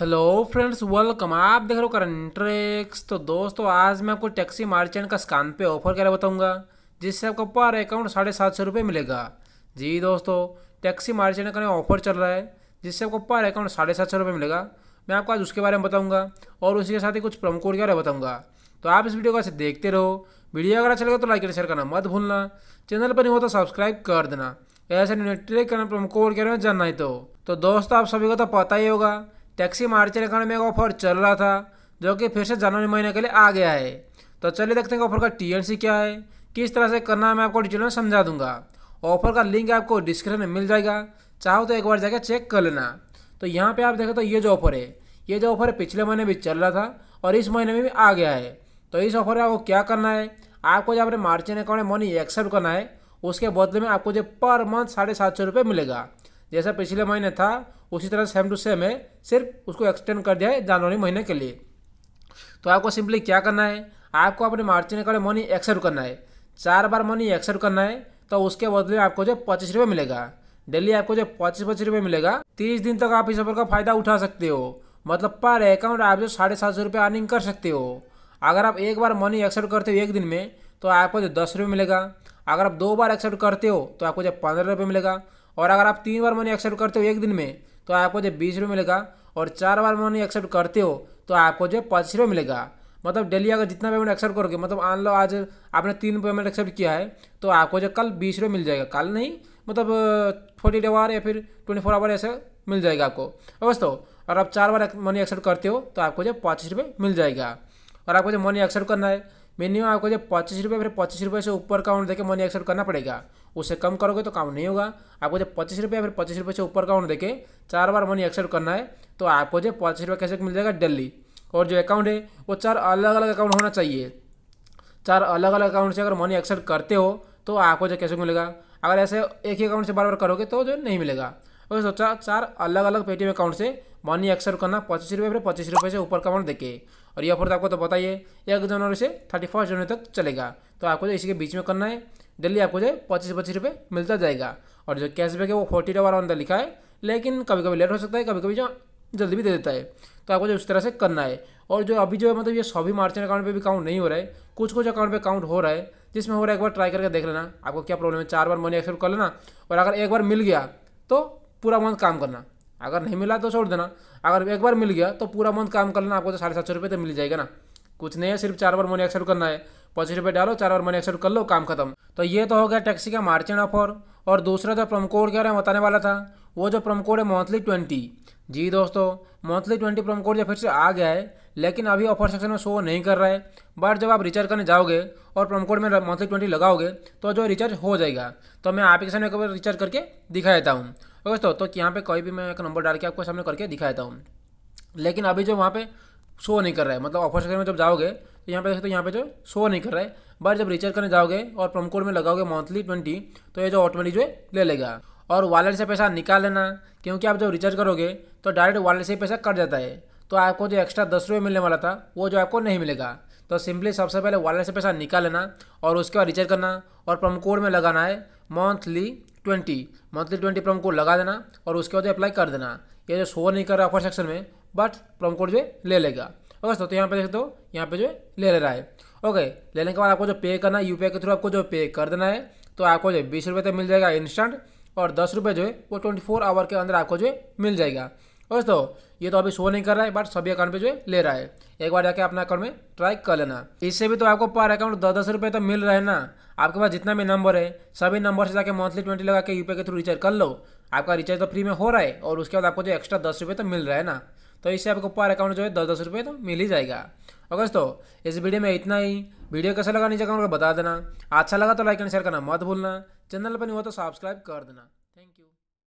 Hello friends welcome आप देख रहे हो करंट तो दोस्तों, आज मैं आपको टैक्सी मार्चेंट का स्कान पे ऑफ़र क्या बताऊँगा? जिससे आपको पर अकाउंट साढ़े सात सौ रुपये मिलेगा। जी दोस्तों टैक्सी मार्चेंट का ऑफ़र चल रहा है, जिससे आपको पर अकाउंट साढ़े सात सौ रुपये मिलेगा। मैं आपको आज उसके बारे में बताऊँगा और उसी के साथ ही कुछ प्रोमो कोड के बारे में बताऊँगा। तो आप इस वीडियो को ऐसे देखते रहो। वीडियो अगर अच्छा लगे तो लाइक और शेयर करना मत भूलना। चैनल पर नहीं हो तो सब्सक्राइब कर देना। ऐसे ट्रेक करना प्रोमो कोड के बारे में जानना ही तो। तो दोस्तों, आप सभी को तो पता ही होगा टैक्सी मार्चर अकाउंट में एक ऑफ़र चल रहा था, जो कि फिर से जनवरी महीने के लिए आ गया है तो चलिए देखते हैं ऑफ़र का टी क्या है, किस तरह से करना है मैं आपको डिटेल में समझा दूँगा। ऑफ़र का लिंक आपको डिस्क्रिप्शन में मिल जाएगा, चाहो तो एक बार जाकर चेक कर लेना। तो यहाँ पे आप देखें तो ये जो ऑफ़र है, ये जो ऑफ़र पिछले महीने भी चल रहा था और इस महीने में भी आ गया है तो इस ऑफ़र में आपको क्या करना है, आपको जब अपने मार्जिन अकाउंट में मनी एक्सेप्ट करना है, उसके बदले में आपको जो पर मंथ साढ़े सात सौ रुपये मिलेगा। जैसा पिछले महीने था, उसी तरह सेम टू सेम है, सिर्फ़ उसको एक्सटेंड कर दिया है जनवरी महीने के लिए। तो आपको सिंपली क्या करना है? आपको अपने मार्जिन अकाउंट मनी एक्सेप्ट करना है। चार बार मनी एक्सेप्ट करना है तो उसके बदले आपको जो पच्चीस रुपये मिलेगा। डेली आपको जो पच्चीस पच्चीस रुपये मिलेगा, तीस दिन तक आप इस ऑफ़र का फ़ायदा उठा सकते हो। मतलब पर अकाउंट आप जो साढ़े सात सौ रुपये अर्निंग कर सकते हो। अगर आप एक बार मनी एक्सेप्ट करते हो एक दिन में तो आपको जो दस रुपये मिलेगा। अगर आप दो बार एक्सेप्ट करते हो तो आपको जो पंद्रह रुपये मिलेगा। और अगर आप तीन बार मनी एक्सेप्ट करते हो एक दिन में तो आपको जो बीस रुपये मिलेगा, और चार बार मनी एक्सेप्ट करते हो तो आपको जो है पच्चीस रुपये मिलेगा। मतलब डेली अगर जितना पेमेंट एक्सेप्ट करोगे मतलब आन लो आज आपने तीन पेमेंट एक्सेप्ट किया है तो आपको जो कल बीस रुपये मिल जाएगा। कल नहीं मतलब फोर्टी आवर या फिर ट्वेंटी फोर आवर ऐसे मिल जाएगा आपको। दोस्तों और आप चार बार मनी एक्सेप्ट करते हो तो आपको जो पच्चीस रुपये मिल जाएगा। और आपको जो मनी एक्सेप्ट करना है मिनिमम आपको जो पच्चीस रुपये फिर पच्चीस रुपये से ऊपर काउंट देके मनी एक्सेप्ट करना पड़ेगा। उससे कम करोगे तो काम नहीं होगा। आपको जब पच्चीस रुपये, फिर पच्चीस रुपये से ऊपर काउंट देके चार बार मनी एक्सेप्ट करना है तो आपको जो पच्चीस रुपये कैसे मिल जाएगा? डेली। और जो अकाउंट है, वो चार अलग अलग अकाउंट होना चाहिए। चार अलग अलग अकाउंट से अगर मनी एक्सेप्ट करते हो तो आपको जो कैसे मिलेगा? अगर ऐसे एक ही अकाउंट से बार बार करोगे तो जो नहीं मिलेगा। और सोचा, चार अलग अलग पेटीएम अकाउंट से मनी एक्सेप्ट करना, पच्चीस रुपये, फिर पच्चीस रुपये से ऊपर का अमाउंट और ये ऑफ़र तो आपको तो बताइए एक जनवरी से थर्टी फ़र्स्ट जनवरी तक चलेगा। तो आपको जो इसी के बीच में करना है। डेली आपको जो है पच्चीस पच्चीस रुपये मिलता जाएगा। और जो कैशबैक है वो फोर्टी डॉलर अंदर लिखा है, लेकिन कभी कभी लेट हो सकता है कभी कभी जो जल्दी भी दे देता है। तो आपको जो उस तरह से करना है। और जो अभी जो है मतलब ये सभी मार्चेंट अकाउंट पे भी काउंट नहीं हो रहा है। कुछ कुछ अकाउंट पे काउंट हो रहा है, जिसमें हो रहा है एक बार ट्राई करके देख लेना। आपको क्या प्रॉब्लम है? चार बार मनी एक्सेप्ट कर लेना। और अगर एक बार मिल गया तो पूरा मंथ काम करना। अगर नहीं मिला तो छोड़ देना। अगर एक बार मिल गया तो पूरा मंथ काम कर लेना। आपको तो साढ़े सात सौ रुपये तो मिल जाएगा ना। कुछ नहीं है, सिर्फ़ चार बार मनी एक्सेप्ट करना है। पच्चीस रुपये डालो, चार बार मनी एक्सेप्ट कर लो, काम खत्म। तो ये तो हो गया टैक्सी का मार्चेंट ऑफ़र और दूसरा जो प्रोमो कोड क्या बताने वाला था, वो जो प्रोमो कोड है मंथली ट्वेंटी जी दोस्तों मंथली ट्वेंटी प्रोमो कोड जो फिर से आ गया है, लेकिन अभी ऑफ़र सेक्शन में शो नहीं कर रहा है। बट जब आप रिचार्ज करने जाओगे और प्रोमो कोड में मंथली ट्वेंटी लगाओगे तो जो रिचार्ज हो जाएगा। तो मैं आपके सामने रिचार्ज करके दिखा देता हूँ। दोस्तों तो यहाँ पे कोई भी मैं एक नंबर डाल के आपको सामने करके दिखा देता हूँ। लेकिन अभी जो वहाँ पे शो नहीं कर रहा है मतलब ऑफ़र सेक्शन में जब जाओगे तो यहाँ पे देखो तो यहाँ पे जो शो नहीं कर रहा है बट जब रिचार्ज करने जाओगे और प्रोमो कोड में लगाओगे मंथली ट्वेंटी तो ये जो ऑटोमेटिक जो है, ले लेगा। और वॉलेट से पैसा निकाल लेना, क्योंकि आप जब रिचार्ज करोगे तो डायरेक्ट वॉलेट से पैसा कट जाता है। तो आपको जो एक्स्ट्रा दस रुपये मिलने वाला था, वो जो आपको नहीं मिलेगा। तो सिंपली सबसे पहले वॉलेट से पैसा निकाल लेना और उसके बाद रिचार्ज करना और प्रोमो कोड में लगाना है monthly twenty monthly twenty promo code लगा देना और उसके बाद अप्लाई कर देना। ये जो शो नहीं कर रहा ऑफ़र सेक्शन में बट प्रोमो कोड जो ले लेगा। ओके तो यहाँ पे देख दो, यहाँ पे जो है, ले ले रहा है। ओके, लेने के बाद आपको जो पे करना है यूपीआई के थ्रू आपको जो पे कर देना है तो आपको जो है बीस रुपये तक मिल जाएगा इंस्टेंट और दस रुपये जो है, वो ट्वेंटी फोर आवर के अंदर आपको जो है, मिल जाएगा। दोस्तों ये तो अभी शो नहीं कर रहा है बट सभी अकाउंट पे जो है, ले रहा है। एक बार जाके अपना अकाउंट में ट्राई कर लेना। इससे भी तो आपको पर अकाउंट दस दस रुपये तो मिल रहा है ना, आपके पास जितना भी नंबर है, सभी नंबर से जाके मंथली ट्वेंटी लगा के यूपीआई के थ्रू रिचार्ज कर लो। आपका रिचार्ज तो फ्री में हो रहा है, और उसके बाद आपको जो एक्स्ट्रा दस रुपये तो मिल रहा है ना। तो इससे आपको पर अकाउंट जो है दस दस रुपये तो मिल ही जाएगा। ओके दोस्तों इस वीडियो में इतना ही। वीडियो कैसा लगा नीचे अकाउंट को बता देना। अच्छा लगा तो लाइक एंड शेयर करना मत भूलना। चैनल पर नहीं हुआ तो सब्सक्राइब कर देना।